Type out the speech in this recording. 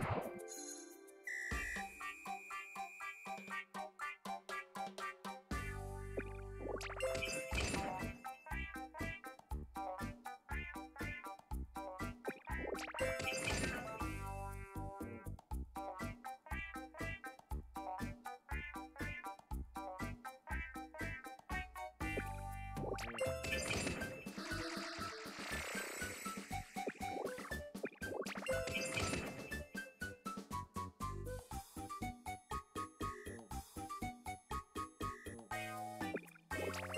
you